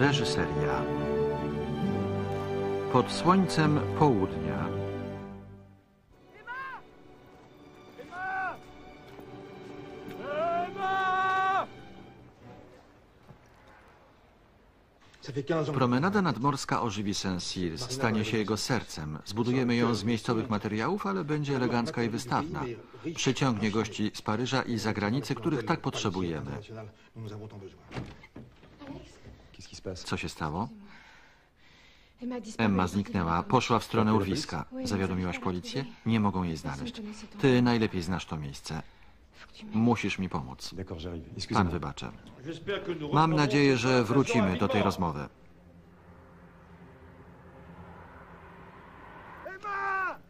Reżyseria Pod słońcem południa Promenada nadmorska ożywi Saint-Cyr, stanie się jego sercem. Zbudujemy ją z miejscowych materiałów, ale będzie elegancka i wystawna. Przyciągnie gości z Paryża i zagranicy, których tak potrzebujemy. Co się stało? Emma zniknęła, poszła w stronę urwiska. Zawiadomiłaś policję? Nie mogą jej znaleźć. Ty najlepiej znasz to miejsce. Musisz mi pomóc. Pan wybaczy. Mam nadzieję, że wrócimy do tej rozmowy. Flavia,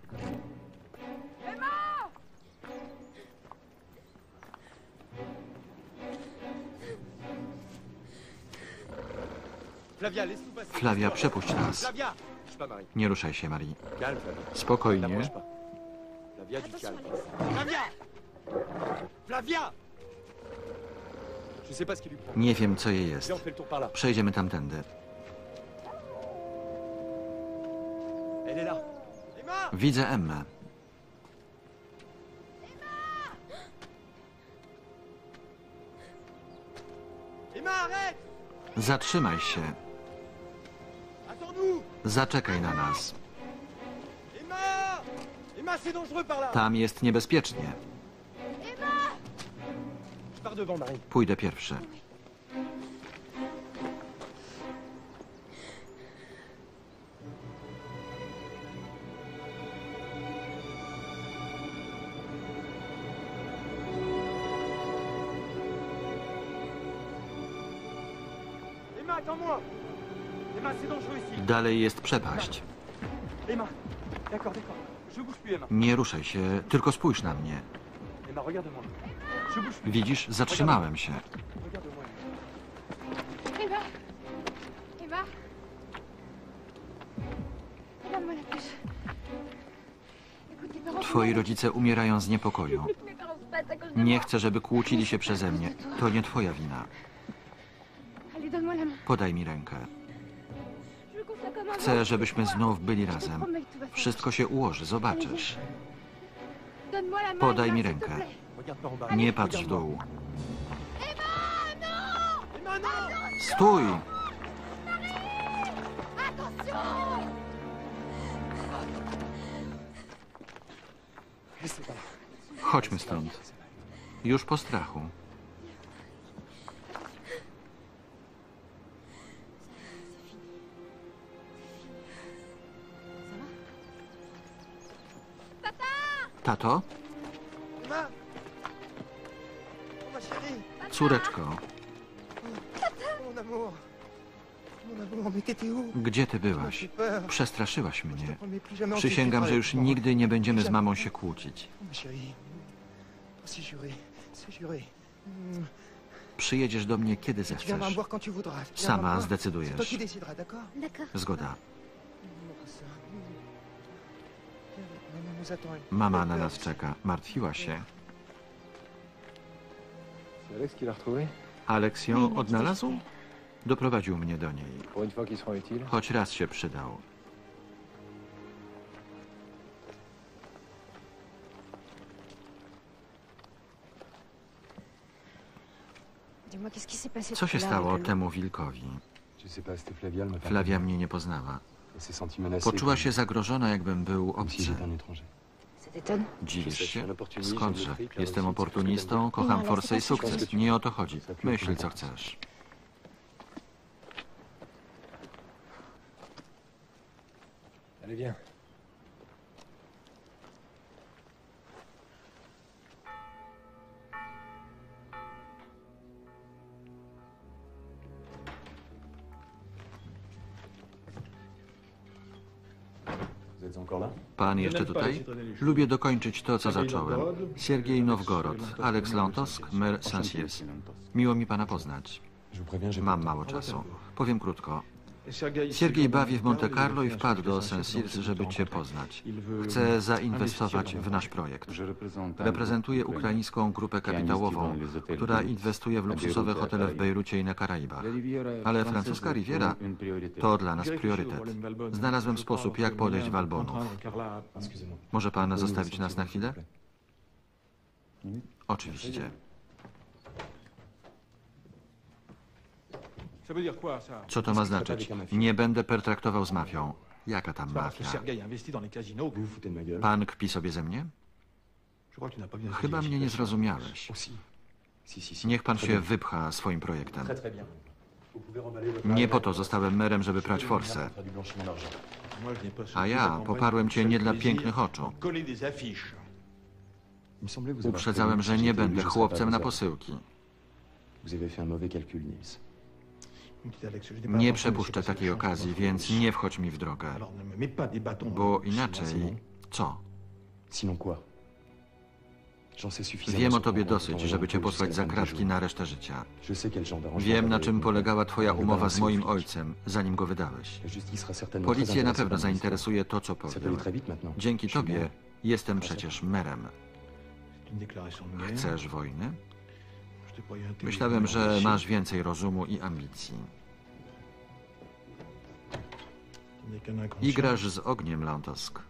Flavia, przepuść nas. Nie ruszaj się, Flavia. Spokojnie. Nie wiem, co jej jest. Przejdziemy tamtędy. Widzę Emmę. Zatrzymaj się. Zaczekaj na nas. Tam jest niebezpiecznie. Pójdę pierwszy. Dalej jest przepaść. Nie ruszaj się, tylko spójrz na mnie. Widzisz, zatrzymałem się. Twoi rodzice umierają z niepokoju. Nie chcę, żeby kłócili się przeze mnie. To nie twoja wina. Podaj mi rękę. Chcę, żebyśmy znów byli razem. Wszystko się ułoży, zobaczysz. Podaj mi rękę. Nie patrz w dół. Stój! Chodźmy stąd. Już po strachu. Tato? Córeczko, gdzie ty byłaś? Przestraszyłaś mnie. Przysięgam, że już nigdy nie będziemy z mamą się kłócić. Przyjedziesz do mnie, kiedy zechcesz. Sama zdecydujesz. Zgoda. Mama na nas czeka. Martwiła się. Alex ją odnalazł? Doprowadził mnie do niej. Choć raz się przydał. Co się stało temu wilkowi? Flavia mnie nie poznała. Poczuła się zagrożona, jakbym był obcy. Dziwisz się? Skądże? Jestem oportunistą, kocham forsę i sukces. Nie o to chodzi. Myśl, co chcesz. Allez, viens. Pan jeszcze tutaj? Lubię dokończyć to, co zacząłem. Siergiej Nowgorod, Aleks Lontosk, mer Saint-Cyrs. Miło mi pana poznać. Mam mało czasu. Powiem krótko. Siergiej bawi w Monte Carlo i wpadł do Saint-Cyrs, żeby cię poznać. Chce zainwestować w nasz projekt. Reprezentuje ukraińską grupę kapitałową, która inwestuje w luksusowe hotele w Bejrucie i na Karaibach. Ale francuska Riviera to dla nas priorytet. Znalazłem sposób, jak podejść Walbonów. Może pan zostawić nas na chwilę? Oczywiście. Ça veut dire quoi ça Co to ma znaczyć? Nie będę pertraktował z mafią. Jaka tam mafia? Pan kpi sobie ze mnie? Chyba mnie nie zrozumiałeś. Niech pan się wypcha swoim projektem. Nie po to zostałem merem, żeby prać forsę. A ja poparłem cię nie dla pięknych oczu. Uprzedzałem, że nie będę chłopcem na posyłki. Vous avez fait un mauvais calcul, Nils. Nie l'intention de przepuszczę takiej okazji, więc nie wchodź mi w drogę. Bo inaczej... Co? Sinon quoi Wiem o tobie dosyć, żeby cię posłać za kratki na resztę życia. Wiem, na czym polegała twoja umowa z moim ojcem, zanim go wydałeś. Policję na pewno zainteresuje to, co powiem. Dzięki tobie jestem przecież merem. Chcesz wojny? Myślałem, że masz więcej rozumu i ambicji. Igrasz z ogniem, Lantosk.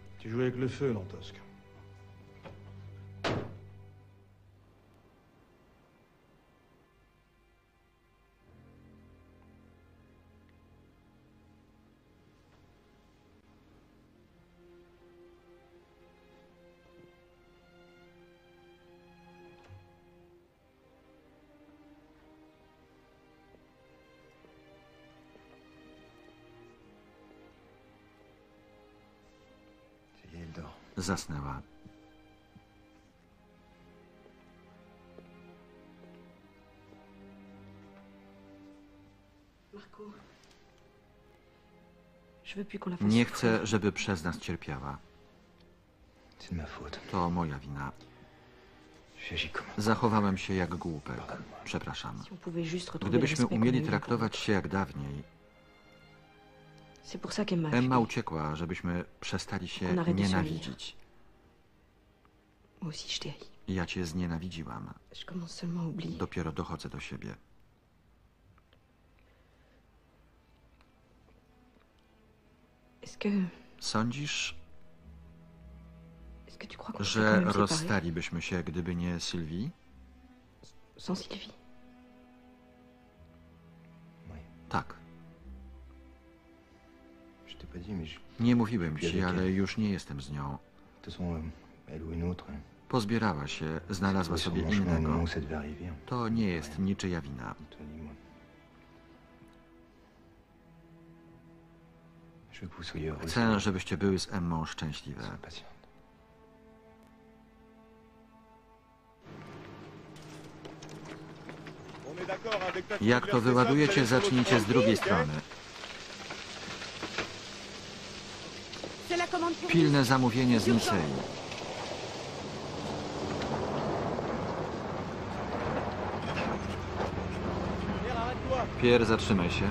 Zasnęła. Nie chcę, żeby przez nas cierpiała. To moja wina. Zachowałem się jak głupek. Przepraszam. Gdybyśmy umieli traktować się jak dawniej, Emma uciekła, żebyśmy przestali się nienawidzić. Ja cię znienawidziłam. Dopiero dochodzę do siebie. Sądzisz, że rozstalibyśmy się, gdyby nie Sylwii? Sans Sylvie Tak. Nie mówiłem ci, ale już nie jestem z nią. Pozbierała się, znalazła sobie innego. To nie jest niczyja wina. Chcę, żebyście były z Emmą szczęśliwe. Jak to wyładujecie, zacznijcie z drugiej strony. C'est la commande pour Pilne zamówienie z Nicei. Pierre, zatrzymaj się.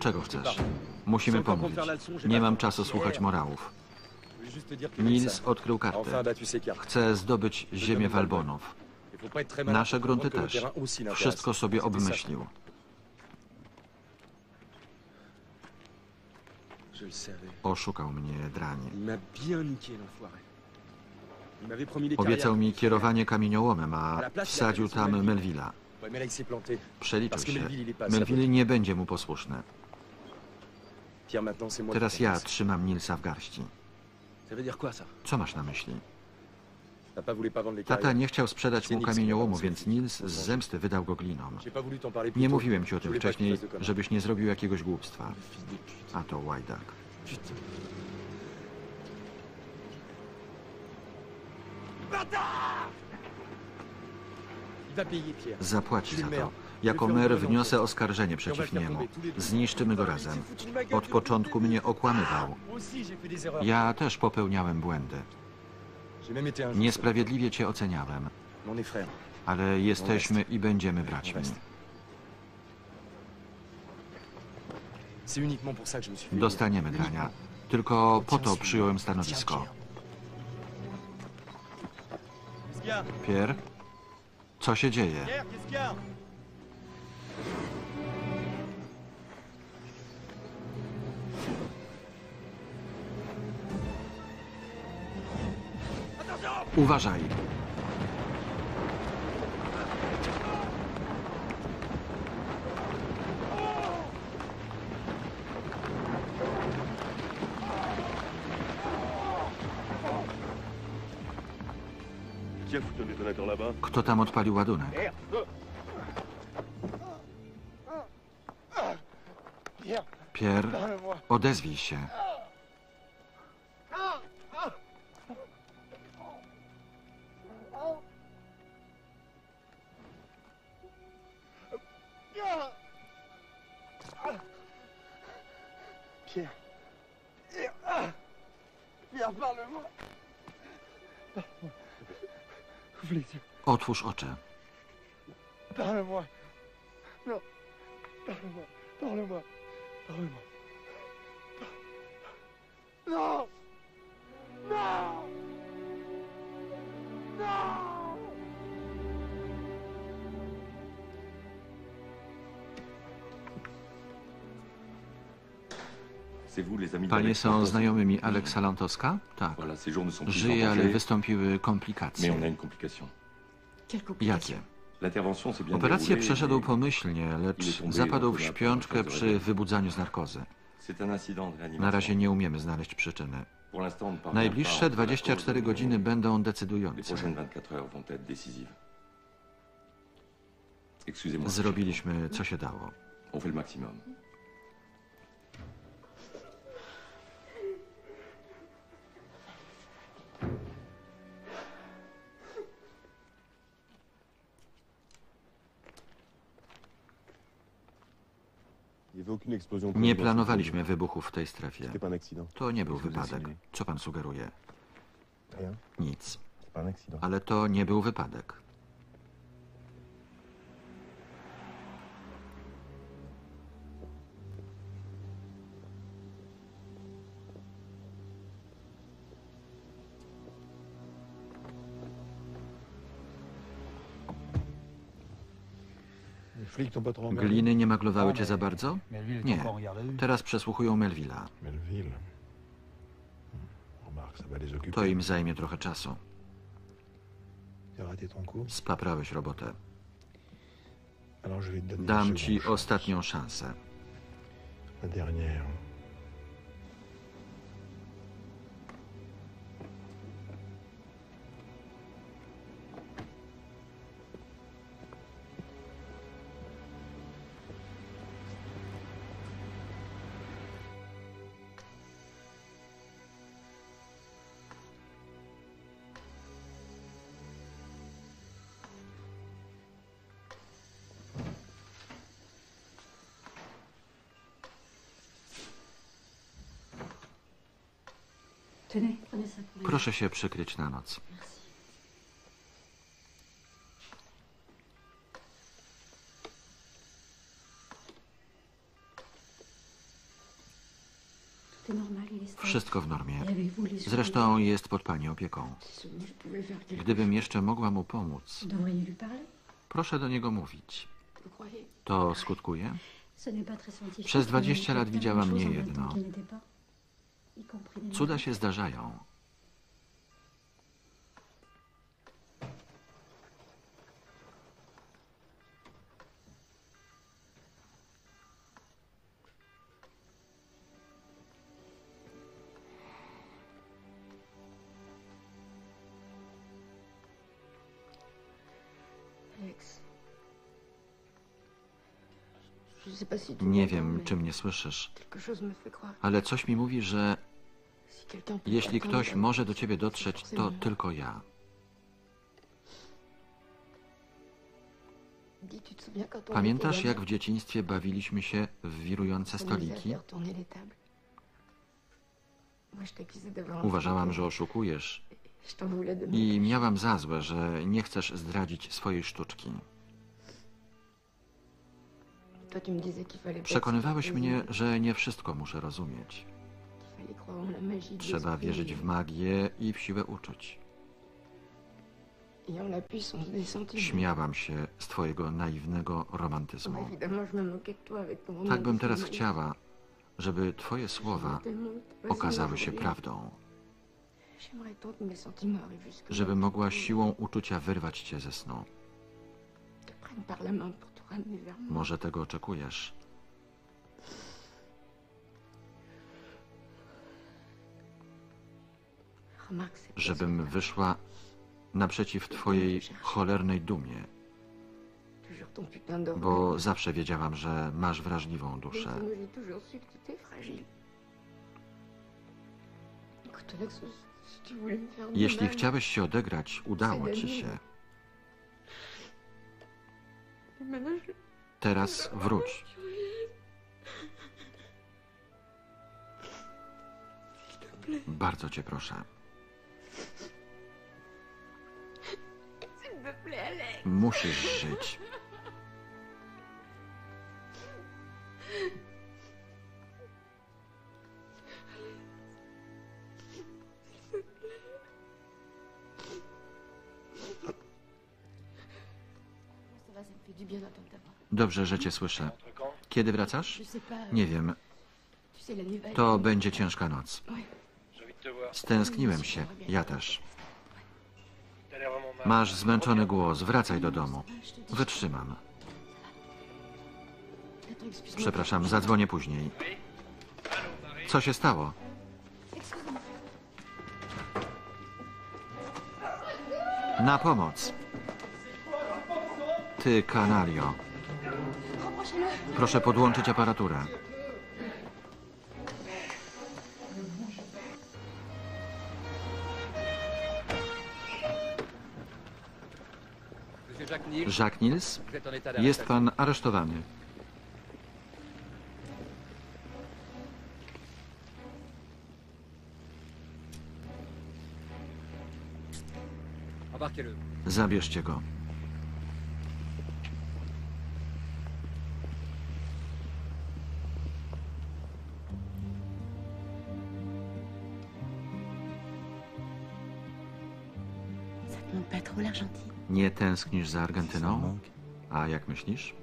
Czego chcesz? Musimy pomówić. Nie mam czasu słuchać morałów. Nils odkrył kartę. Chce zdobyć ziemię Walbonów. Nasze grunty też. Wszystko sobie obmyślił. Je le savais. Oszukał mnie drań. Il m'a bien niqué, l'enfoiré. Il m'avait promis les Obiecał mi kierowanie kamieniołomem, a wsadził tam Melvilla. Przeliczył się. Melville, nie będzie mu posłuszny. Teraz ja trzymam Nilsa w garści. Co masz na myśli? Tata nie chciał sprzedać mu kamieniołomu, więc Nils z zemsty wydał go plus Nie mówiłem ci o tym wcześniej, żebyś nie zrobił jakiegoś głupstwa. A to łajdak. Zapłaci za to. Jako mer wniosę oskarżenie przeciw niemu. Zniszczymy go razem. Od początku mnie okłamywał. Erreurs. Ja też popełniałem błędy. Niesprawiedliwie cię oceniałem. Ale jesteśmy i będziemy braćmi. Dostaniemy grania. Tylko po to przyjąłem stanowisko. Y Pierre, co się dzieje? Uważaj! Kto tam odpalił ładunek? Pierre, odezwij się. Non. C'est vous les amis Panie d'Alex są znajomymi Aleksa Lantowska? Tak. Żyje, ale wystąpiły komplikacje. Jakie? Operację przeszedł pomyślnie, lecz zapadł w śpiączkę przy wybudzaniu z narkozy. Na razie nie umiemy znaleźć przyczyny. Najbliższe pas à la 24 cause, godziny będą decydujące. prochaines 24 heures vont être décisives. Excusez-moi. Zrobiliśmy, co się dało. Nie planowaliśmy wybuchów w tej strefie. To nie był wypadek. Co pan sugeruje? Nic. Ale to nie był wypadek. Gliny nie maglowały cię za bardzo? Nie. Teraz przesłuchują Melvilla. Melville. Hmm. To im zajmie trochę czasu. Spaprałeś robotę. Dam ci ostatnią szansę. Proszę się przykryć na noc. Wszystko w normie. Zresztą jest pod pani opieką. Gdybym jeszcze mogła mu pomóc, proszę do niego mówić. To skutkuje? Przez 20 mais lat widziałam nie jedno. Cuda się zdarzają. Nie wiem, czy mnie słyszysz, ale coś mi mówi, że jeśli ktoś może do ciebie dotrzeć, to tylko ja. Pamiętasz, jak w dzieciństwie bawiliśmy się w wirujące stoliki? Uważałam, że oszukujesz. I miałam za złe, że nie chcesz zdradzić swojej sztuczki. Przekonywałeś mnie, że nie wszystko muszę rozumieć. Trzeba wierzyć w magię i w siłę uczuć. Śmiałam się z twojego naiwnego romantyzmu. Tak bym teraz chciała, żeby twoje słowa okazały się prawdą. Żeby mogła siłą uczucia wyrwać cię ze snu. Może tego oczekujesz. Żebym wyszła naprzeciw twojej cholernej dumie, bo zawsze wiedziałam, że masz wrażliwą duszę. Jeśli chciałeś się odegrać, udało ci się. Teraz wróć. Bardzo cię proszę. Musisz żyć. Dobrze, że cię słyszę. Kiedy wracasz? Nie wiem. To będzie ciężka noc. Stęskniłem się. Ja też. Masz zmęczony głos. Wracaj do domu. Wytrzymam. Przepraszam, zadzwonię później. Co się stało? Na pomoc. Ty, kanalio. Proszę podłączyć aparaturę. Jacques Nil, Jacques Nils, jest pan aresztowany. Zabierzcie go. Nie tęsknisz za Argentyną? A jak myślisz?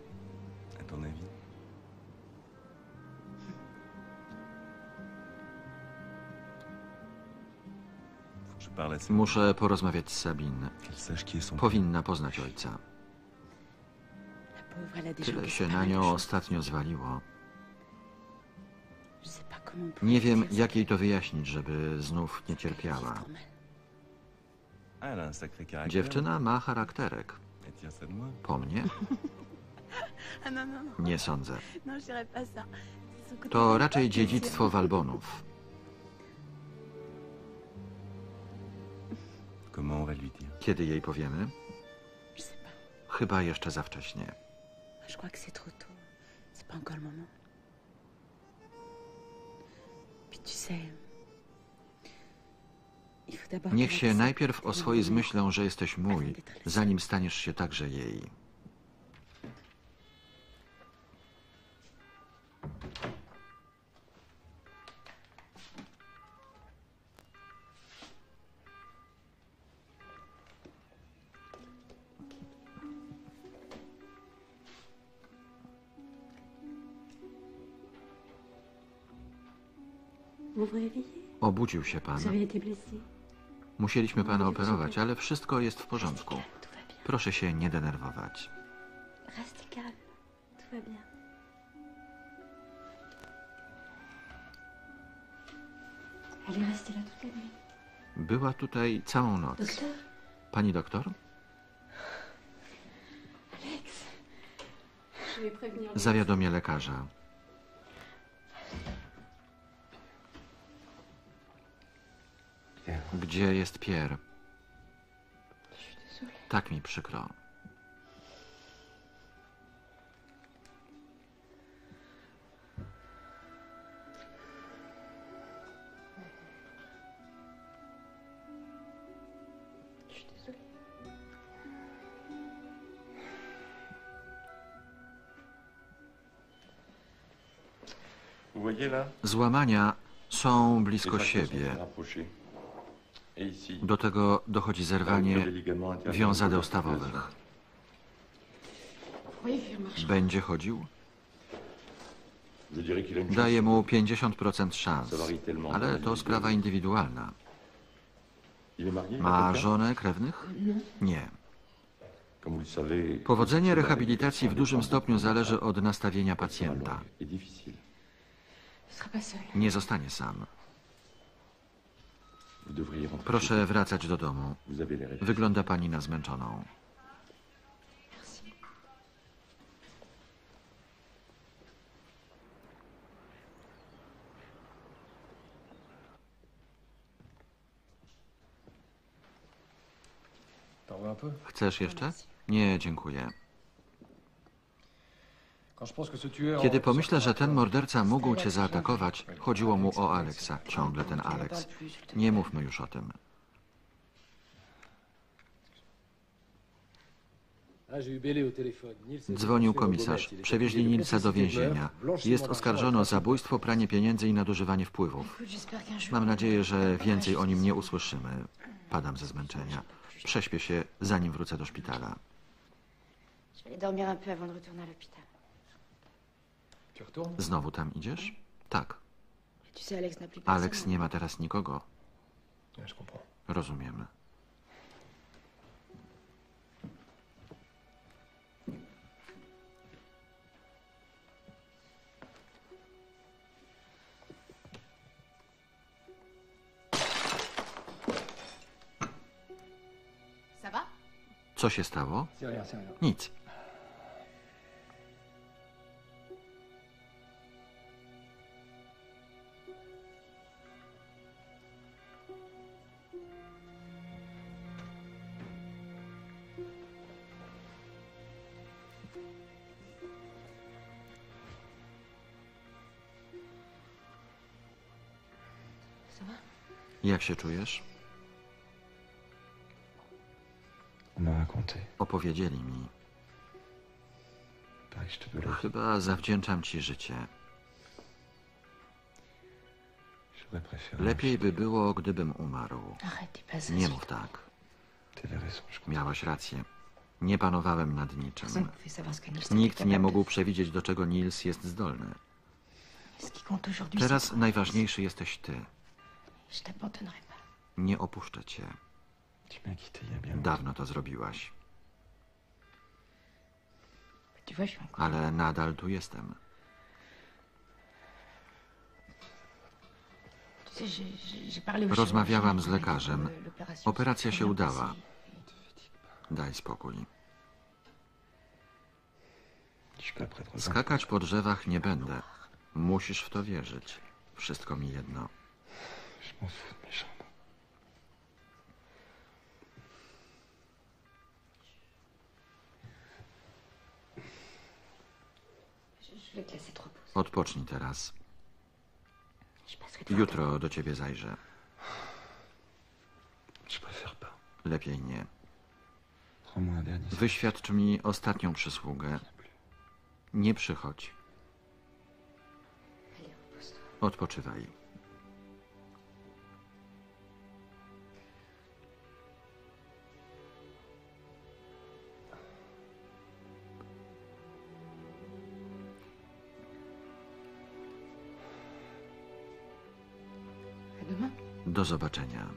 Muszę porozmawiać z Sabine. Powinna poznać ojca. Tyle się na nią ostatnio zwaliło. Nie wiem, jak jej to wyjaśnić, żeby znów nie cierpiała. Dziewczyna ma charakterek. Po mnie? Non, non, non, Nie sądzę. To raczej dziedzictwo Walbonów. Kiedy jej powiemy? Chyba jeszcze za wcześnie. Je Niech się najpierw oswoi z myślą, że jesteś mój, zanim staniesz się także jej. Obudził się pan. Musieliśmy pana operować, ale wszystko jest w porządku. Proszę się nie denerwować. Restez calme. Tout va bien. Elle est restée là toute la nuit. Była tutaj całą noc. Docteur Pani doktor? Alex Je vais prévenir. les- Zawiadomię lekarza. Gdzie jest Pierre? Tak mi przykro. Złamania są blisko siebie. Do tego dochodzi zerwanie wiązadeł de stawowych. Będzie chodził? Daję mu 50% szans, ale to sprawa indywidualna. Ma żonę krewnych? Nie. Powodzenie rehabilitacji w dużym stopniu zależy od nastawienia pacjenta. Nie zostanie sam. Proszę wracać do domu. Wygląda pani na zmęczoną. Chcesz jeszcze? Nie, dziękuję. Kiedy pomyślę, że ten morderca mógł cię zaatakować, chodziło mu o Alexa. Ciągle ten Alex. Nie mówmy już o tym. Dzwonił komisarz. Przewieźli Nilsa do więzienia. Jest oskarżony o zabójstwo, pranie pieniędzy i nadużywanie wpływów. Mam nadzieję, że więcej o nim nie usłyszymy. Padam ze zmęczenia. Prześpię się, zanim wrócę do szpitala. Je vais dormir un peu avant de retourner à l'hôpital. Znowu tam idziesz? Tak. Alex nie ma teraz nikogo. Ouais, Je comprends. Rozumiem. Ça va Co się stało? Nic. Się czujesz? M'a raconté. Opowiedzieli mi. Vie. Chyba zawdzięczam ci życie. Lepiej by było, gdybym umarł. Nie mów tak. Miałaś rację. Nie panowałem nad niczym. Nikt nie mógł przewidzieć, do czego Nils jest zdolny. Teraz najważniejszy jesteś ty. Nie opuszczę cię. Dawno to zrobiłaś, ale nadal tu jestem. Rozmawiałam z lekarzem. Operacja się udała. Daj spokój. Skakać po drzewach nie będę. Musisz w to wierzyć. Wszystko mi jedno. Odpocznij teraz. Jutro do ciebie zajrzę. Lepiej nie. Wyświadcz mi ostatnią przysługę. Nie przychodź. Odpoczywaj. Do zobaczenia.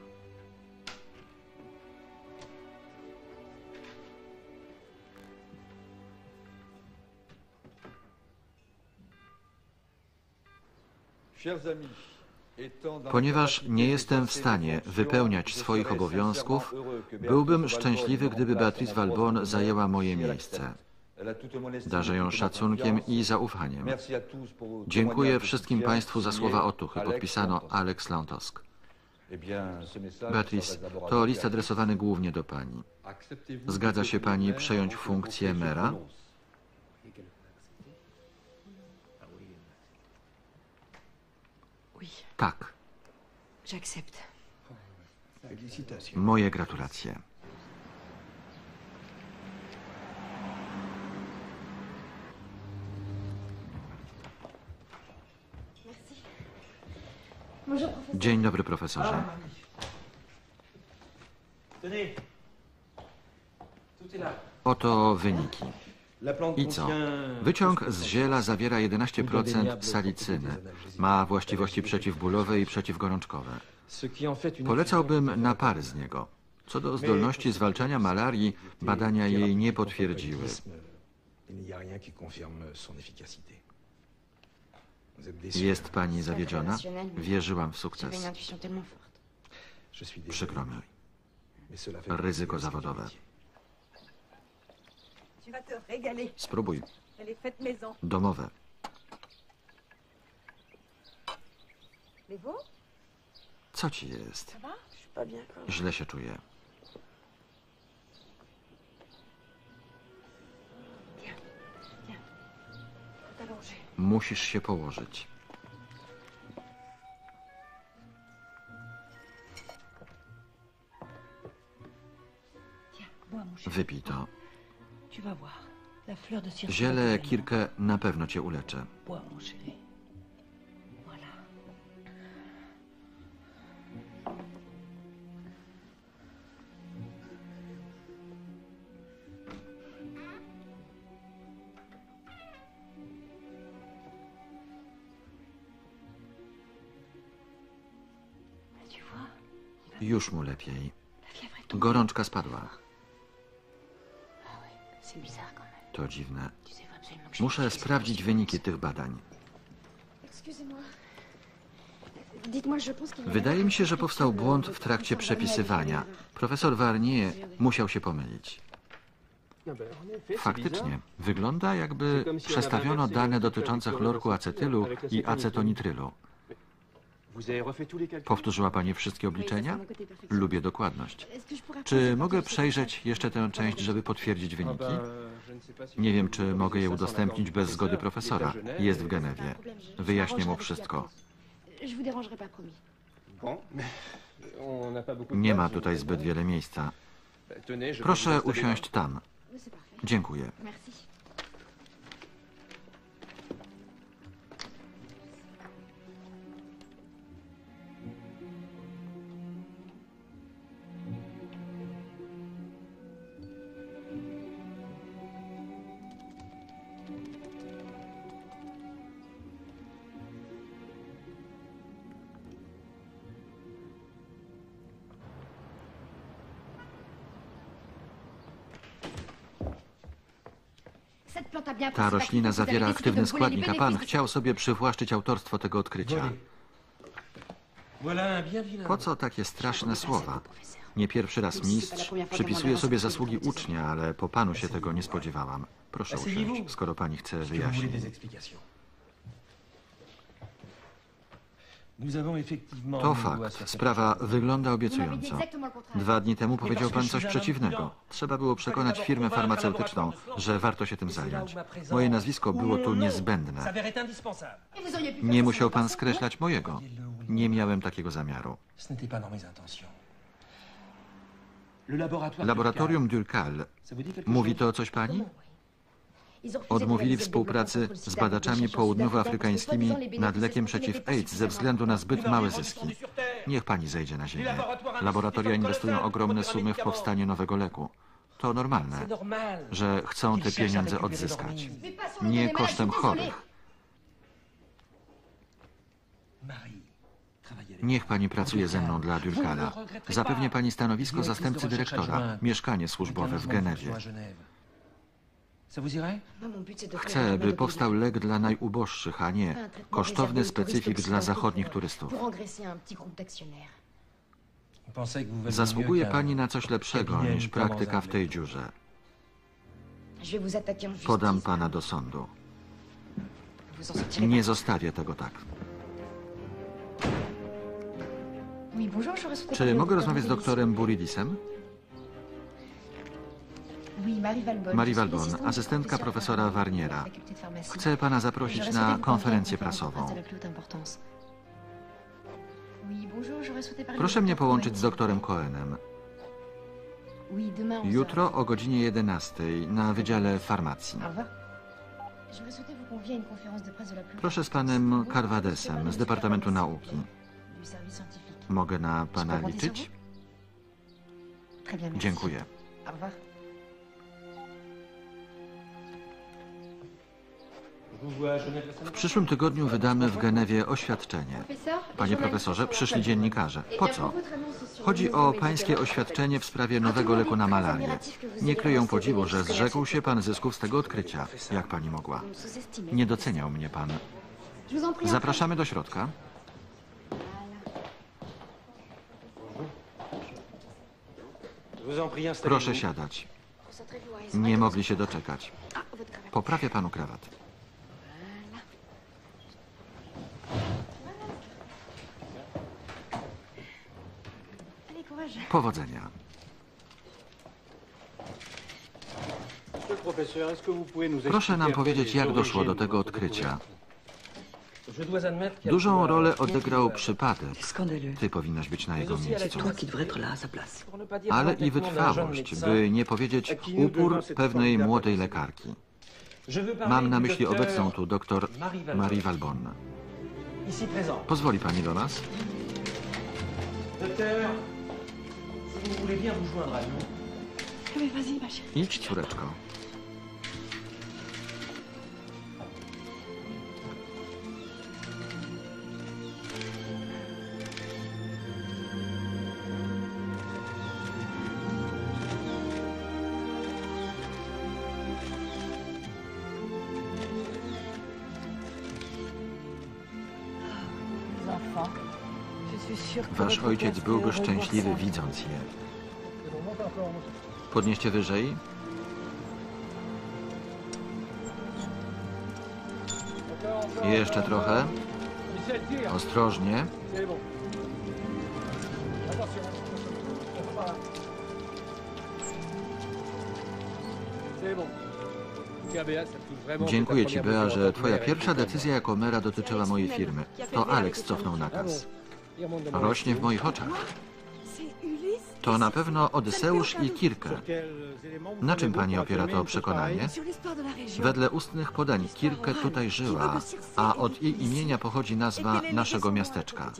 Ponieważ nie jestem w stanie wypełniać swoich obowiązków, byłbym szczęśliwy, gdyby Beatrice Valbon zajęła moje miejsce. Darzę ją szacunkiem i zaufaniem. Dziękuję wszystkim. Państwu za słowa otuchy. Podpisano. Alex Lantosk. Beatrice, to list adresowany głównie do Pani. Zgadza się pani przejąć funkcję mera? Tak, moje gratulacje. Dzień dobry, profesorze. Oto wyniki. I co? Wyciąg z ziela zawiera 11% salicyny. Ma właściwości przeciwbólowe i przeciwgorączkowe. Polecałbym napary z niego. Co do zdolności zwalczania malarii, badania jej nie potwierdziły. Il n'y a rien qui confirme son efficacité. Jest pani zawiedziona? Wierzyłam w sukces. Przykro mi. Ryzyko zawodowe. Spróbuj. Elle est faite maison. Domowe. Co ci jest? Źle się czuję. T'allonger. Musisz się położyć. Wypij to. Ziele Kirkę na pewno cię uleczy. Już mu lepiej. Gorączka spadła. To dziwne. Muszę sprawdzić wyniki tych badań. Y Wydaje mi się, że powstał błąd le w trakcie przepisywania. Profesor Warnier musiał się pomylić. Faktycznie, wygląda jakby przestawiono dane dotyczące chlorku acetylu i acetonitrylu. Powtórzyła Pani wszystkie obliczenia? Lubię dokładność. Czy mogę przejrzeć jeszcze tę część, żeby potwierdzić Ah wyniki? si Nie wiem, czy mogę je udostępnić bez zgody profesora. Jest w et- Genewie. Wyjaśnię mu wszystko. Nie ma tutaj zbyt wiele miejsca. Proszę usiąść tam. Parfait. Dziękuję. Ta roślina zawiera aktywny składnik, a pan chciał sobie przywłaszczyć autorstwo tego odkrycia. Po co takie straszne słowa? Nie pierwszy raz mistrz przypisuje sobie zasługi ucznia, ale po panu się tego nie spodziewałam. Proszę usiąść, skoro pani chce wyjaśnić. To fakt. Sprawa wygląda obiecująco. Dwa dni temu powiedział pan coś przeciwnego. Trzeba było przekonać firmę farmaceutyczną, że warto się tym zająć. Moje nazwisko było tu niezbędne. Nie musiał pan skreślać mojego. Nie miałem takiego zamiaru. Laboratorium Durcal. Mówi to coś pani? Odmówili współpracy z badaczami południowoafrykańskimi nad lekiem przeciw AIDS ze względu na zbyt małe zyski. Niech pani zejdzie na ziemię. Laboratoria inwestują ogromne sumy w powstanie nowego leku. To normalne, że chcą te pieniądze odzyskać. Nie kosztem chorych. Niech pani pracuje ze mną dla Durkala. Zapewnię pani stanowisko zastępcy dyrektora, mieszkanie służbowe w Genewie. Ça vous irait Chcę, by powstał lek dla najuboższych, a nie kosztowny specyfik dla zachodnich turystów. Zasługuje pani na coś lepszego niż praktyka w tej dziurze. Podam pana do sądu. Nie zostawię tego tak. Czy mogę rozmawiać z doktorem Buridisem? Marie Valbon. Asystentka profesora Warniera. Chcę pana zaprosić na konferencję prasową. Proszę mnie połączyć z doktorem Cohenem. Oui, demain, 11 Jutro o godzinie 11 na Wydziale Farmacji. Proszę z panem Carvadesem z Departamentu. Nauki. Mogę na pana liczyć? Dziękuję. W przyszłym tygodniu wydamy w Genewie oświadczenie. Panie profesorze, przyszli dziennikarze. Po co? Chodzi o pańskie oświadczenie w sprawie nowego leku na malarię. Nie kryją podziwu, że zrzekł się pan zysków z tego odkrycia. Jak pani mogła? Nie doceniał mnie pan. Zapraszamy do środka. Proszę siadać. Nie mogli się doczekać. Poprawię panu krawat. Powodzenia. Proszę nam powiedzieć, jak doszło do tego odkrycia. Dużą rolę odegrał przypadek. Ty powinnaś być na jego miejscu. Ale i wytrwałość, by nie powiedzieć upór pewnej młodej lekarki. Mam na myśli obecną tu doktor Marie Valbonne. Pozwoli pani do nas? Si vous voulez bien vous joindre à nous? Mais vas-y, ma chérie. Idź, córeczko. Wasz ojciec byłby szczęśliwy widząc je. Podnieście wyżej. Jeszcze trochę. Ostrożnie. Dziękuję ci, Bea, że twoja pierwsza decyzja jako mera dotyczyła mojej firmy. To Alex cofnął nakaz. Rośnie w moich oczach. To na pewno Odyseusz i Kirkę. Na czym pani opiera to przekonanie? Wedle ustnych podań Kirkę tutaj żyła, a od jej imienia pochodzi nazwa naszego miasteczka.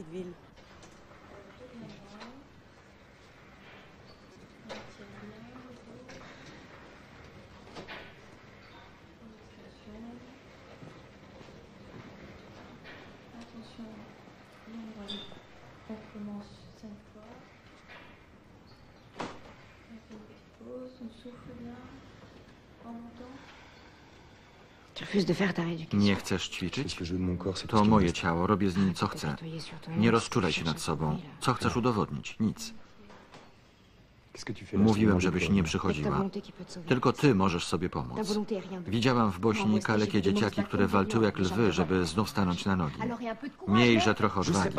Nie chcesz ćwiczyć? To moje ciało, robię z nim co chcę. Nie rozczulaj się nad sobą. Co chcesz udowodnić? Nic. Mówiłem, żebyś nie. Y przychodziła. Tylko ty możesz sobie pomóc. Widziałam w Bośni kalekie dzieciaki, które walczyły jak lwy, żeby znów stanąć na nogi. Y. Miejże trochę odwagi.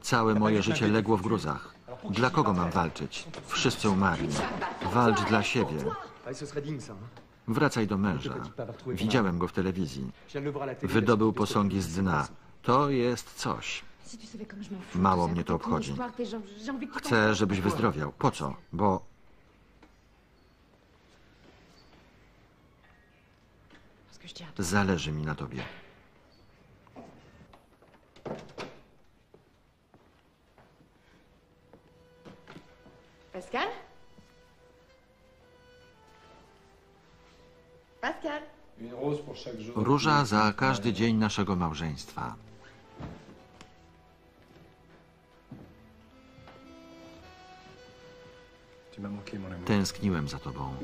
Całe moje życie legło w gruzach. Dla kogo mam walczyć? Wszyscy umarli. Walcz dla siebie. Wracaj do męża. Widziałem go w telewizji. Wydobył posągi z dna. To jest coś. Mało mnie to obchodzi. Chcę, żebyś wyzdrowiał. Po co? Bo zależy mi na tobie. Pascal Pascal Róża za każdy dzień naszego małżeństwa. Tęskniłem za tobą.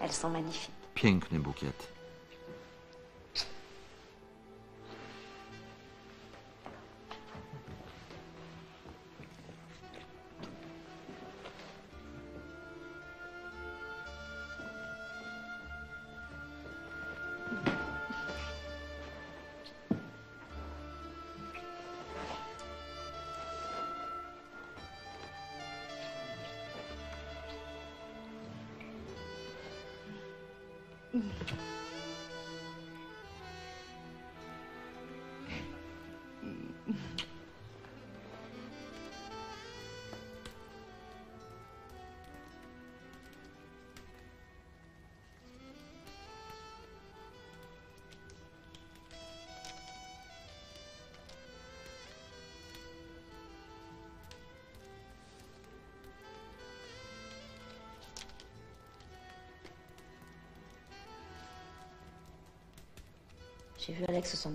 Magnifiques. Piękny bukiet.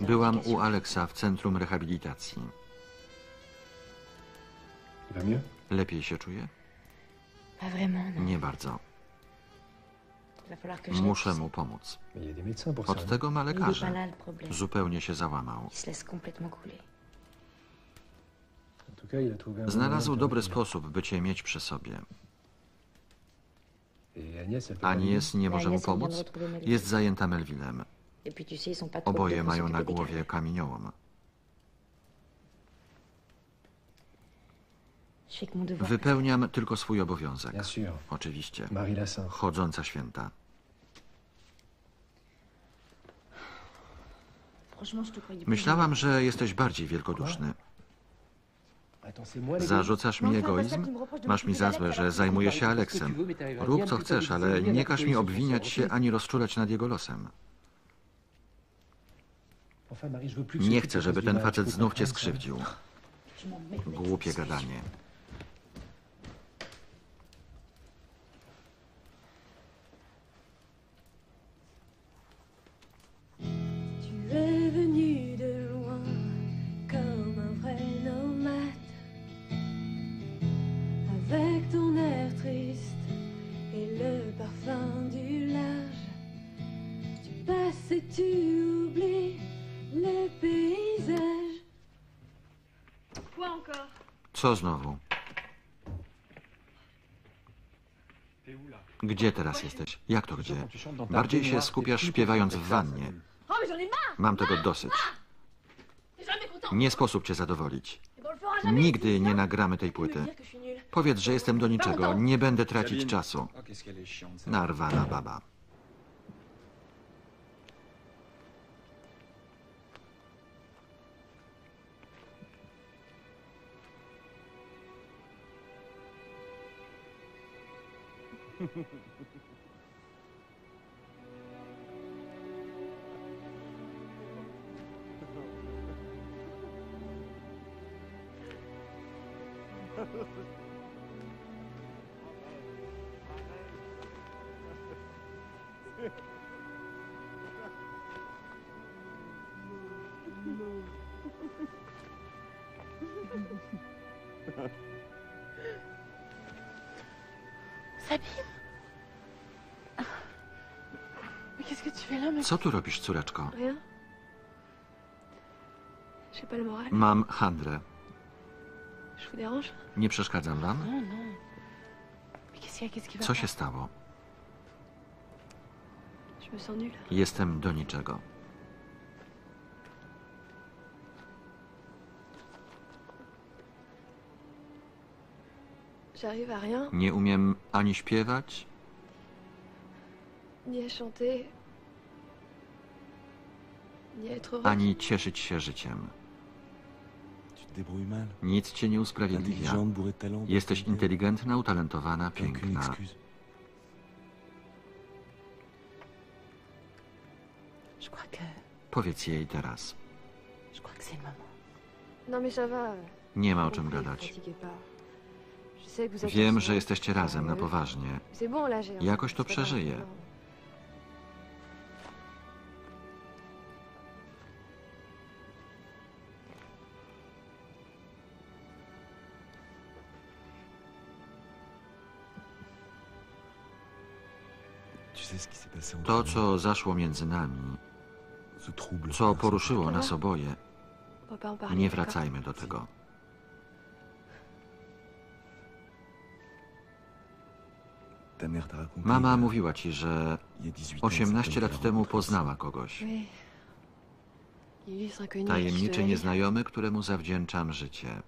Byłam u Aleksa w centrum rehabilitacji. Lepiej się vraiment, non. Nie bardzo. Muszę mu pomóc. Od tego ma Il est pas lekarze. là le problème. Zupełnie się załamał. Znalazł dobry sposób, by cię mieć przy sobie. Agnes nie może mu pomóc. Melville. Jest zajęta Melvillem. Oboje mają na głowie kamieniołom. Wypełniam tylko swój obowiązek. Oczywiście. Chodząca święta. Myślałam, że jesteś bardziej wielkoduszny. Zarzucasz mi egoizm? Masz mi za złe, że zajmuję się Aleksem. Rób co chcesz, ale nie każ mi obwiniać się ani rozczulać nad jego losem. Enfin, Marie, je veux plus que Nie chcę, żeby ten facet tu znów cię skrzywdził. Głupie gadanie. Tu es le paysages Quoi encore Co znowu? Gdzie teraz jesteś? Jak to gdzie? Bardziej się skupiasz śpiewając w wannie. Oh, mais j'en ai marre Mam tego dosyć. T'es jamais content Nie sposób cię zadowolić. Et bon, on le fera jamais Nigdy nie nagramy tej płyty. dire que je suis nulle. Powiedz, że jestem do niczego. Nie będę tracić czasu. Narwana baba. Sabine Mais Co tu robisz, córeczko? Mam handrę. Nie przeszkadzam wam? Qui va Co się stało? Jestem do niczego. Nie umiem ani śpiewać, ani cieszyć się życiem. Nic cię nie usprawiedliwia. Jesteś inteligentna, utalentowana, piękna. Powiedz jej teraz. Nie ma o czym gadać. Wiem, że jesteście razem na poważnie. Jakoś to przeżyję. To, co zaszło między nami, co poruszyło nas oboje, nie wracajmy do tego. Mama mówiła ci, że il y a 18 ans, 18 cet homme lat temu poznała kogoś. Tajemniczy nieznajomy, któremu zawdzięczam życie.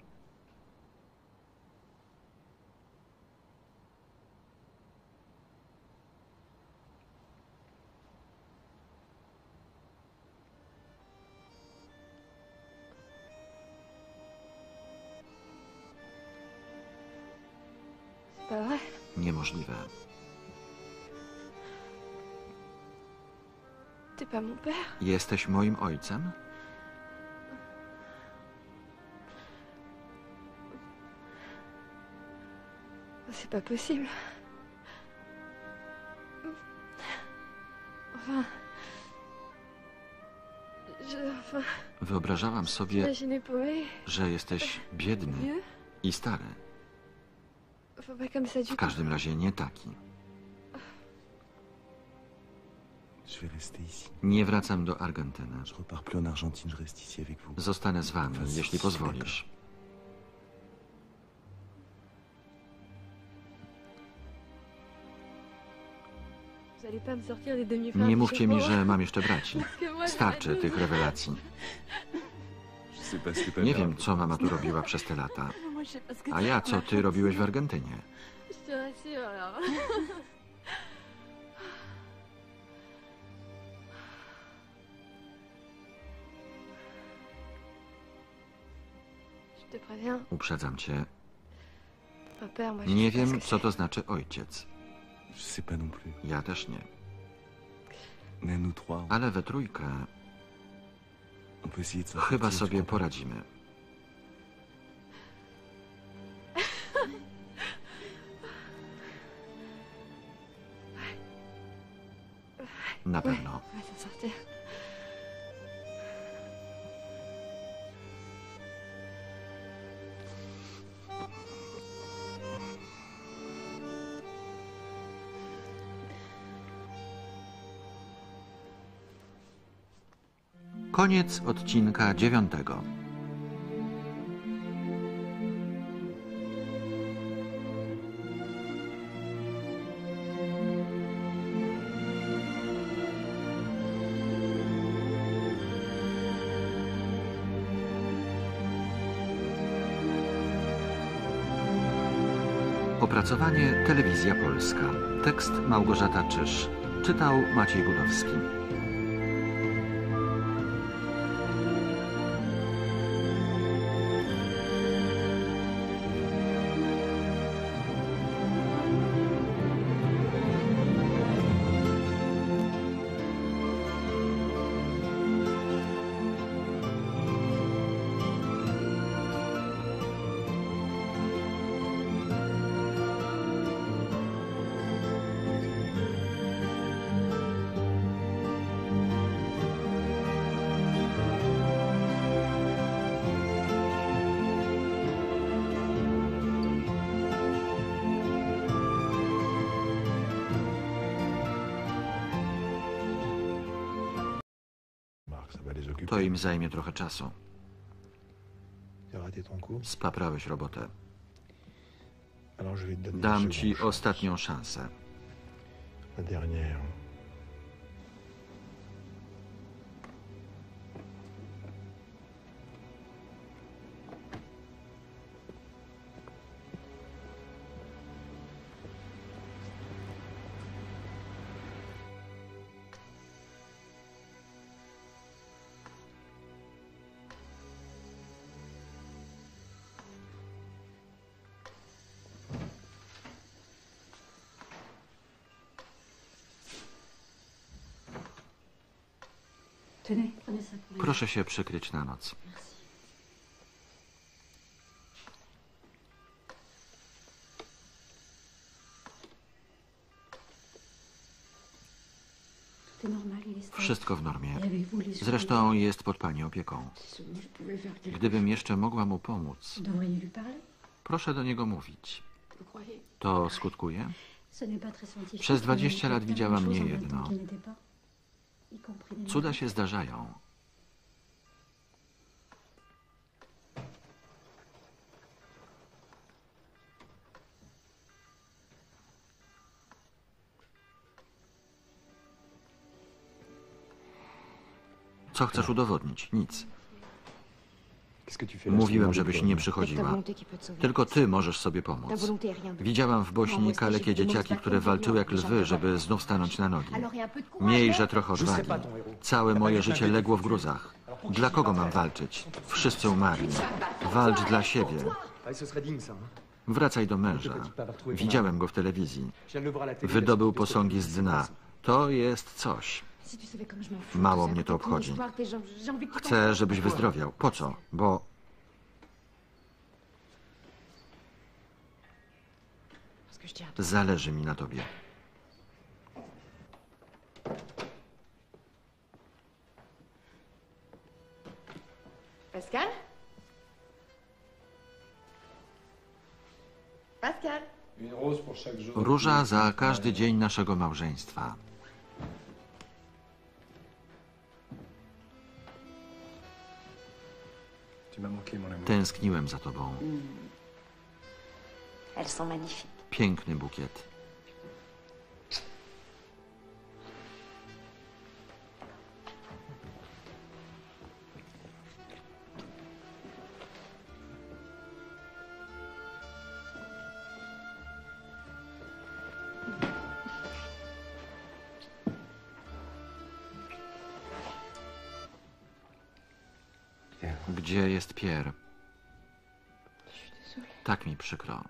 Vrai. Niemożliwe. T'es pas mon père. Jesteś moim ojcem? C'est pas possible. Enfin... Euh, enfin, Wyobrażałam sobie, że jesteś biedny Vieux i stary. W każdym razie nie taki. Nie wracam do Argentyny. Zostanę z wami, jeśli pozwolisz. Nie mówcie mi, że mam jeszcze braci. Starczy tych rewelacji. Nie wiem, co mama tu robiła przez te lata. A ja, co ty robiłeś w Argentynie? Uprzedzam cię, nie wiem, co to znaczy ojciec. Ja też nie. Ale we trójkę chyba sobie poradzimy. Na pewno. Koniec odcinka dziewiątego. Opracowanie Telewizja Polska. Tekst Małgorzata Czyż. Czytał Maciej Gudowski. Zajmie trochę czasu. Spaprałeś robotę. Dam ci ostatnią szansę. Proszę się przykryć na noc. Wszystko w normie. Zresztą jest pod pani opieką. Gdybym jeszcze mogła mu pomóc, proszę do niego mówić. To skutkuje? Przez 20 mais lat widziałam nie jedno. Cuda się zdarzają. Co chcesz udowodnić? Nic. Qu'est-ce que tu fais là Mówiłem, żebyś nie przychodziła. Tylko ty możesz sobie pomóc. Widziałam w Bośni kalekie dzieciaki, które walczyły jak lwy, żeby znów stanąć na nogi. Miejże trochę odwagi. Całe moje życie legło w gruzach. Dla kogo mam walczyć? Wszyscy umarli. Walcz dla siebie. Wracaj do męża. Widziałem go w telewizji. Wydobył posągi z dna. To jest coś. Mało mnie to obchodzi. Chcę, żebyś wyzdrowiał. Po co? Bo zależy mi na tobie. Pascal Pascal Róża za każdy dzień naszego małżeństwa. Tęskniłem za tobą. Elles sont magnifiques. Piękny bukiet. Gdzie jest Pierre? Tak mi przykro.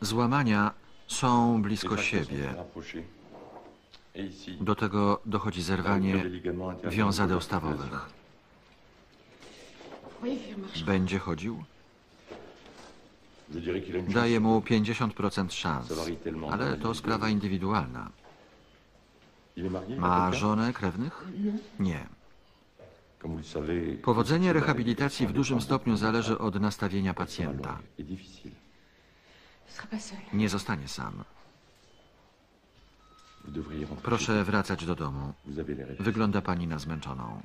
Złamania są blisko siebie. Do tego dochodzi zerwanie wiązadeł stawowych. Będzie chodził? je dirais qu'il a une Daję chance. mu 50% szans, ale to sprawa indywidualna. Ma żonę krewnych? Nie. Powodzenie rehabilitacji w dużym stopniu zależy od nastawienia pacjenta. Nie zostanie sam. Proszę wracać do domu. Wygląda pani na zmęczoną.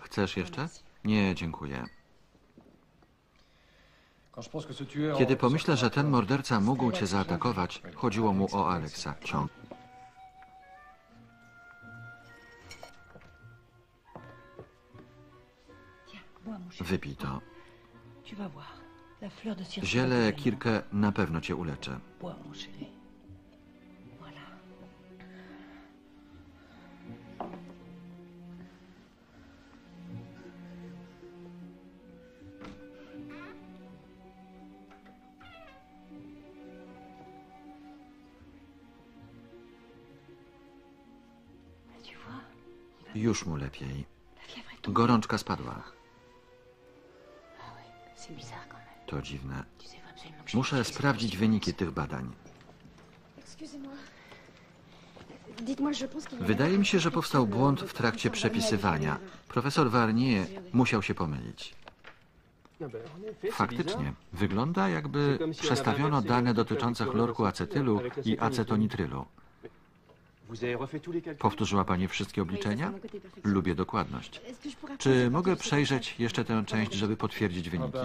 Chcesz jeszcze? Nie, dziękuję. Kiedy pomyślę, że ten morderca mógł cię zaatakować, chodziło mu o Alexa. Ciąg. Wypij to. Ziele Kirkę na pewno cię uleczy. Już mu lepiej. Gorączka spadła. To dziwne. Muszę sprawdzić wyniki tych badań. Y Wydaje mi się, że powstał błąd w trakcie przepisywania. Profesor Warnier musiał się pomylić. Faktycznie, wygląda jakby przestawiono dane dotyczące chlorku acetylu i acetonitrylu. Powtórzyła pani wszystkie obliczenia? Lubię dokładność. Pourrais Czy mogę przejrzeć jeszcze tę część, żeby potwierdzić wyniki?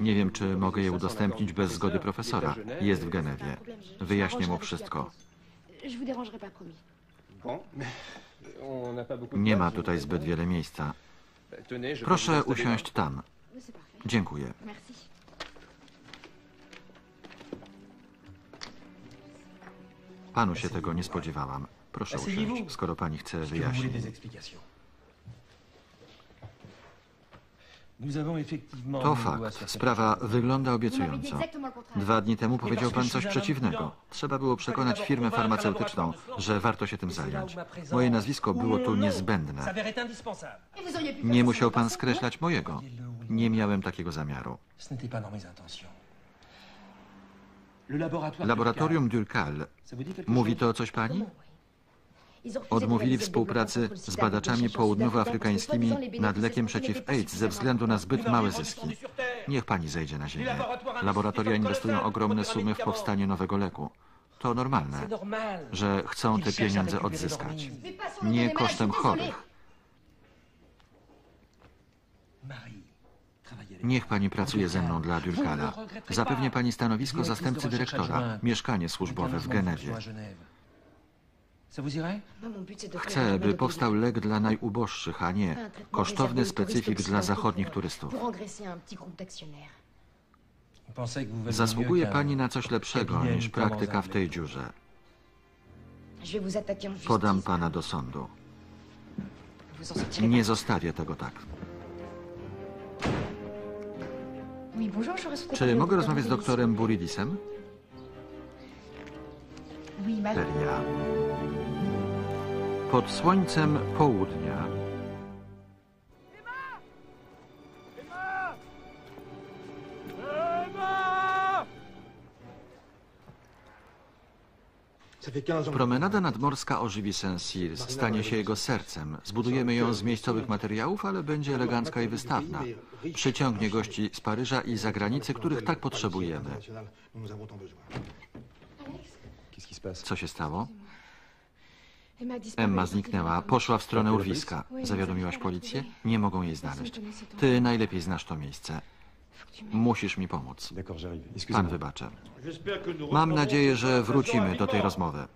Nie wiem, czy mogę je udostępnić bez zgody profesora. Jest w Genewie. Wyjaśnię mu wszystko. Nie ma tutaj zbyt wiele miejsca. Proszę usiąść tam. Parfait. Dziękuję. Panu się tego nie spodziewałam. Proszę usiąść, skoro pani chce wyjaśnić. To fakt. Sprawa wygląda obiecująco. Dwa dni temu powiedział pan coś przeciwnego. Trzeba było przekonać firmę farmaceutyczną, że warto się tym zająć. Moje nazwisko było tu niezbędne. Nie musiał pan skreślać mojego. Nie miałem takiego zamiaru. Laboratorium quelque Mówi to coś pani? Odmówili współpracy z badaczami południowoafrykańskimi nad lekiem przeciw AIDS ze względu na zbyt małe zyski. Niech pani zejdzie na ziemię. Laboratoria inwestują ogromne sumy w powstanie nowego leku. To normalne, że chcą te pieniądze odzyskać. Nie kosztem chorych. Niech pani pracuje ze mną dla Durkala. Zapewnię pani stanowisko zastępcy dyrektora, mieszkanie służbowe w Genewie. Chcę, by powstał lek dla najuboższych, a nie un traitement kosztowny touristes specyfik dla zachodnich turystów. Zasługuje pani na coś lepszego niż praktyka w tej dziurze. Podam pana do sądu. Nie zostawię tego tak. Czy mogę rozmawiać z doktorem Buridisem? Pod słońcem południa Promenada nadmorska ożywi Saint-Cyr, stanie się jego sercem. Zbudujemy ją z miejscowych materiałów, ale będzie elegancka i wystawna. Przyciągnie gości z Paryża i zagranicy, których tak potrzebujemy. Co się stało? Emma zniknęła, poszła w stronę urwiska. Zawiadomiłaś policję? Nie mogą jej znaleźć. Ty najlepiej znasz to miejsce. Musisz mi pomóc. Pan wybaczę. Mam nadzieję, że wrócimy do tej rozmowy.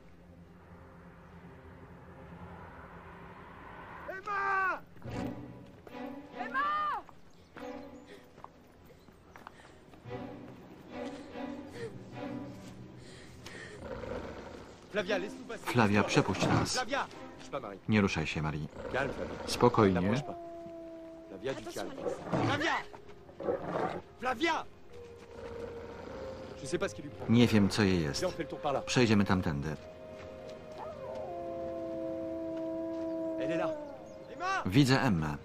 Flavia, przepuść nas. Nie ruszaj się, Flavia. Spokojnie. Flavia. Flavia. Nie wiem, co jej jest. Przejdziemy tamtędy. Widzę Emmę.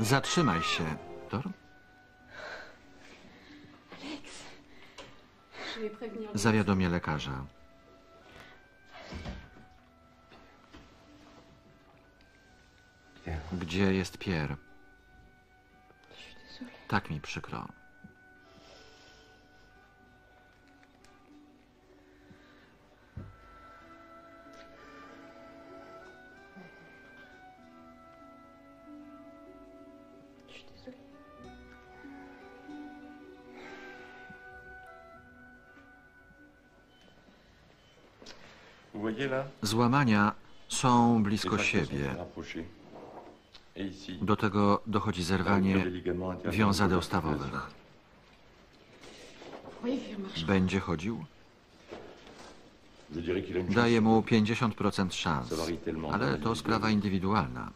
Zatrzymaj się. Tor? Zawiadomię lekarza. Gdzie jest Pierre? Tak mi przykro. Złamania są blisko siebie. Do tego dochodzi zerwanie wiązadeł stawowych. Będzie chodził? Je dirais qu'il a une Daję chance. mu 50% szans. Ale to sprawa indywidualna.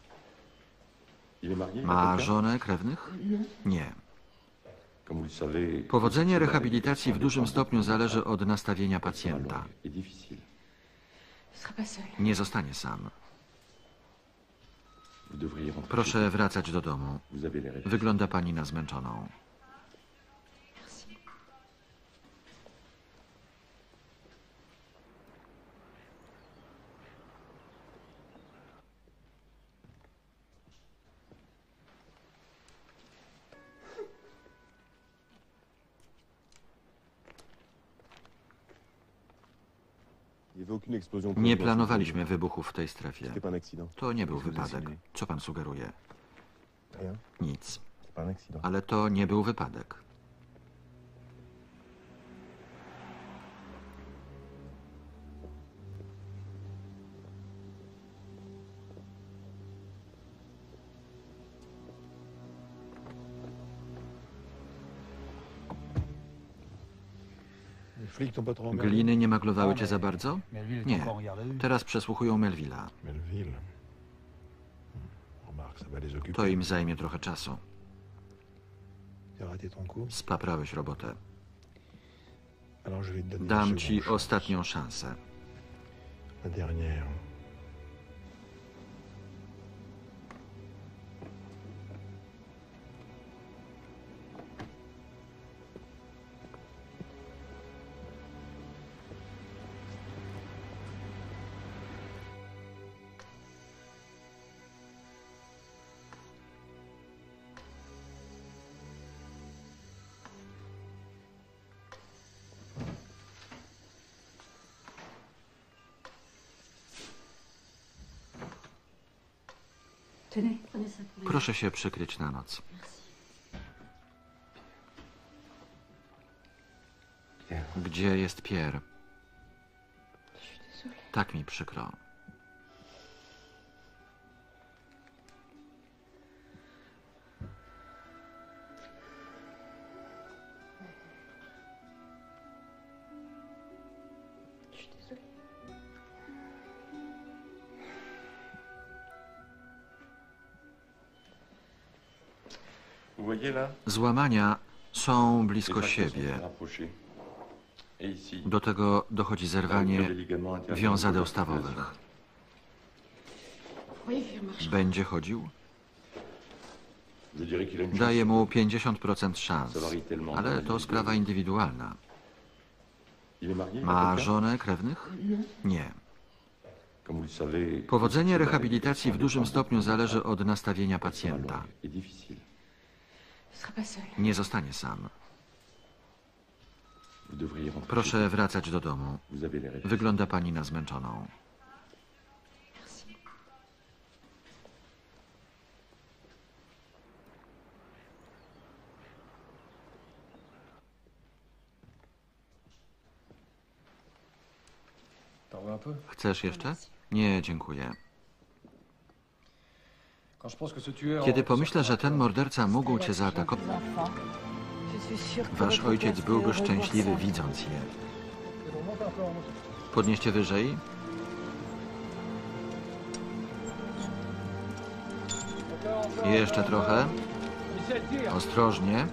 Ma żonę krewnych? Nie. Powodzenie rehabilitacji w dużym stopniu zależy od nastawienia pacjenta. Nie zostanie sam. Proszę wracać do domu. Wygląda pani na zmęczoną. Nie planowaliśmy wybuchów w tej strefie. To nie był wypadek. Co pan sugeruje? Nic. Ale to nie był wypadek. Gliny nie maglowały cię za bardzo? Nie. Teraz przesłuchują Melvilla. Melville. Hmm. To im zajmie trochę czasu. Spaprałeś robotę. Dam ci ostatnią szansę. Proszę się przykryć na noc. Gdzie jest Pierre? Tak mi przykro. Złamania są blisko siebie. Do tego dochodzi zerwanie wiązadeł stawowych. Będzie chodził? je dirais qu'il a une Daję chance. mu 50% szans, ale to sprawa indywidualna. Ma żonę krewnych? Nie. Powodzenie rehabilitacji w dużym stopniu zależy od nastawienia pacjenta. longue et difficile. Je serai pas seule. Nie zostanie sam. Proszę wracać do domu. Wygląda pani na zmęczoną. Chcesz jeszcze? Nie, dziękuję. Kiedy pomyślę, że ten morderca mógł cię zaatakować, wasz ojciec byłby szczęśliwy widząc je. Podnieście wyżej. Jeszcze trochę. Ostrożnie.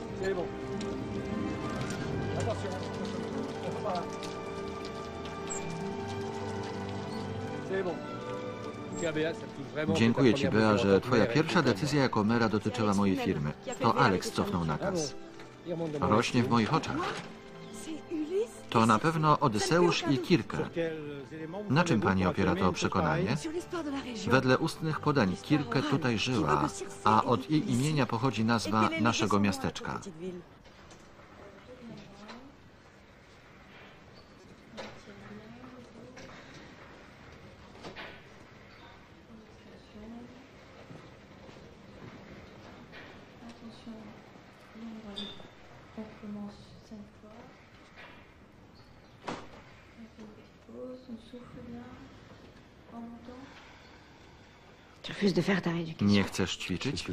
Dziękuję ta ci, Bea, że twoja pierwsza decyzja jako mera dotyczyła mojej firmy. To Alex cofnął nakaz. Rośnie w moich oczach. To na pewno Odyseusz i Kirke. Na czym pani opiera to przekonanie? Wedle ustnych podań Kirke tutaj żyła, a od jej imienia pochodzi nazwa naszego miasteczka. Nie chcesz ćwiczyć?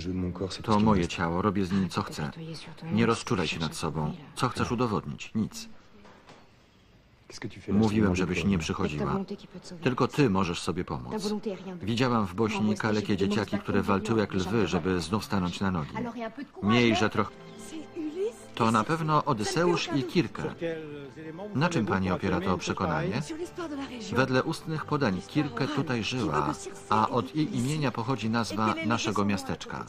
To moje ciało, robię z nim co chcę. Nie rozczulaj się nad sobą. Co chcesz udowodnić? Nic. Mówiłem, żebyś nie przychodziła. Tylko ty możesz sobie pomóc. Widziałam w Bośni kalekie dzieciaki, które walczyły jak lwy, żeby znów stanąć na nogi. Y. Miejże trochę. To na pewno Odyseusz i Kirke. Na czym pani opiera to przekonanie? Wedle ustnych podań Kirke tutaj żyła, a od jej imienia pochodzi nazwa naszego miasteczka.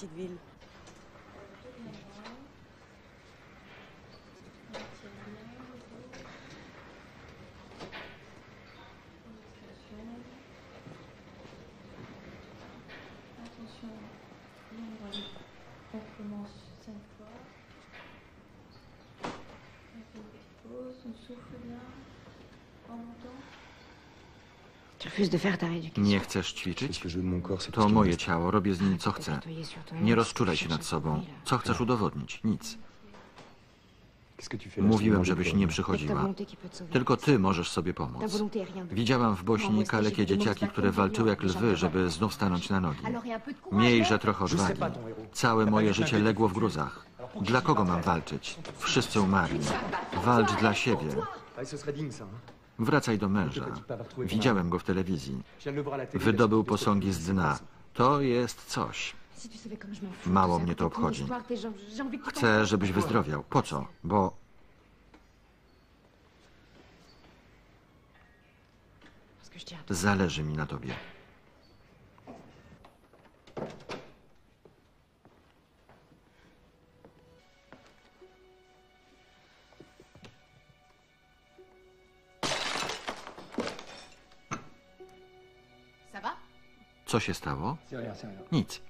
Nie chcesz ćwiczyć? To moje ciało, robię z nim co chcę. Nie rozczulaj się nad sobą. Co chcesz udowodnić? Nic. Mówiłem, żebyś nie przychodziła. Tylko ty możesz sobie pomóc. Widziałam w Bośni kalekie dzieciaki, które walczyły jak lwy, żeby znów stanąć na nogi. Miejże trochę odwagi. Całe moje życie legło w gruzach. Dla kogo mam walczyć? Wszyscy umarli. Walcz dla siebie. Wracaj do męża. Widziałem go w telewizji. Wydobył posągi z dna. To jest coś. Mało mnie to obchodzi. Chcę, żebyś wyzdrowiał. Po co? Bo zależy mi na tobie. Co się stało? Nic.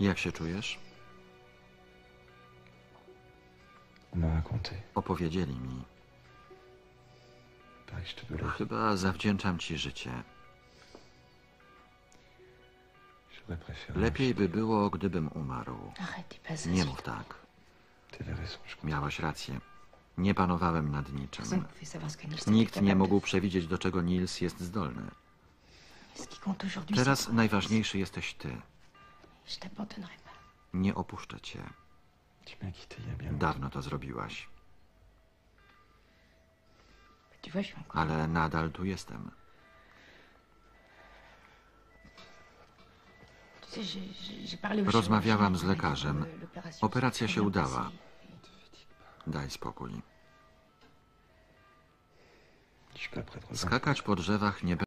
Jak się czujesz? Opowiedzieli mi. Chyba zawdzięczam ci życie. Lepiej by było, gdybym umarł. Nie mów tak. Miałaś rację. Nie panowałem nad niczym. Nikt nie mógł przewidzieć, do czego Nils jest zdolny. Teraz najważniejszy jesteś ty. Nie opuszczę cię. Dawno to zrobiłaś, ale nadal tu jestem. Rozmawiałam z lekarzem. Operacja się udała. Daj spokój. Skakać po drzewach nie